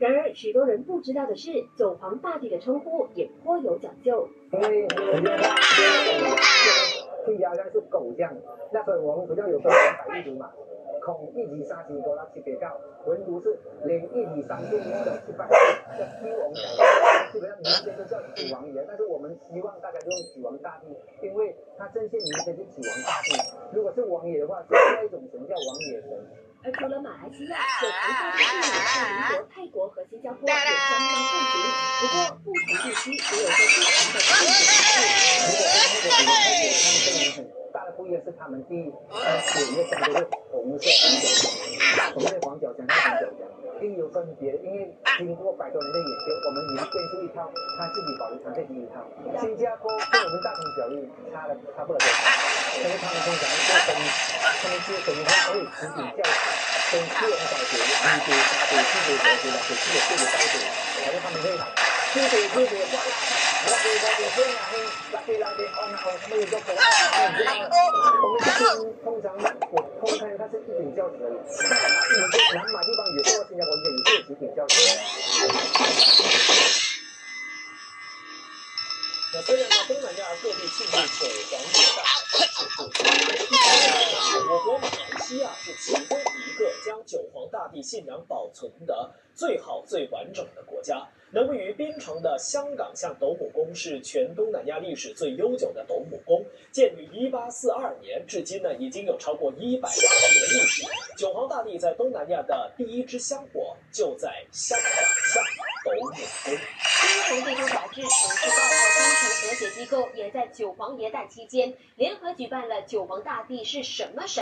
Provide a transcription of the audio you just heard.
然而，许多人不知道的是，九皇大帝的称呼也颇有讲究。因为我觉得听起来好像是狗这样，那时候我们不叫有分百一族嘛，孔一级杀鸡多拉七别告，文族是连一级三度的七百叫七王基本上民间都叫九王爷，但是我们希望大家就用九王大帝，因为他正线名称是九王大帝，如果是王爷的话，是另外一种神叫王爷神。而除了马来西亚，九皇大帝泰国和新加坡也相当盛行。不过，不同地区也有着不同的信仰如果跟那个比如泰国，他们跟我们很大的不一样是他们第一，呃，血液全都是红色黄角墙，我们的黄角墙是红角有分别，因为经过百多年的研究，我们已经变出一套，他自己保留传承是一套。新加坡 跟我们大同小异，差了差不了多少，但是他们通常是分，他们是等于他可以指顶教堂，跟私人小学、民族、沙堆、自主小学、老师、自己自己高学，反正他们会自己自己画啦，我给我给分啊，拉给拉给，哦那哦他们有个狗，你知道吗？我们这边通常我通常它是一顶教子而已，那虽然呢，东南亚各地庆祝九皇大庆祝，但是一方面我国马来西亚是其中一个将九皇大帝信仰保存的最好、最完整的国家。能位于槟城的香港象斗母宫是全东南亚历史最悠久的斗母宫，建于1842年，至今呢已经有超过一百八十年历史。九皇大帝在东南亚的第一支香火就在香港象斗母宫。新皇帝都杂志城市报道，槟城和解机构也在九皇爷诞期间联合举办了九皇大帝是什么神。